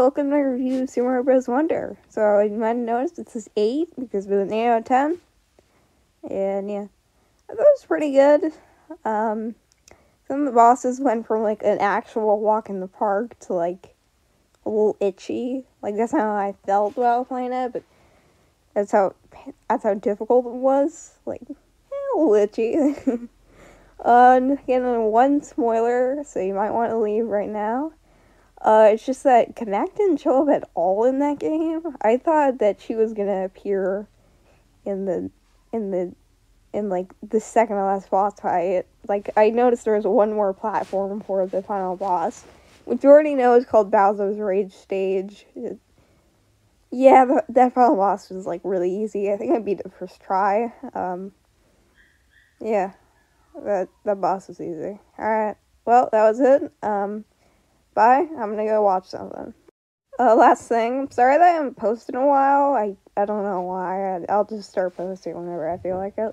welcome to my review of Super Mario Bros. Wonder. So you might have noticed this is 8 because it was an 8 out of 10. And yeah, that was pretty good. Um, some of the bosses went from like an actual walk in the park to like a little itchy. Like that's how I felt while playing it, but that's how that's how difficult it was. Like eh, a little itchy. uh, again, one spoiler, so you might want to leave right now. Uh, it's just that Connect didn't show up at all in that game. I thought that she was gonna appear in the in the in like the second to last boss fight. Like I noticed there was one more platform for the final boss, which you already know is called Bowser's Rage Stage. It, yeah, the, that final boss was like really easy. I think I beat it first try. Um, yeah, that that boss was easy. All right, well that was it. Um, bye. I'm gonna go watch something. Uh, last thing, I'm sorry that I haven't posted in a while. I I don't know why. I, I'll just start posting whenever I feel like it.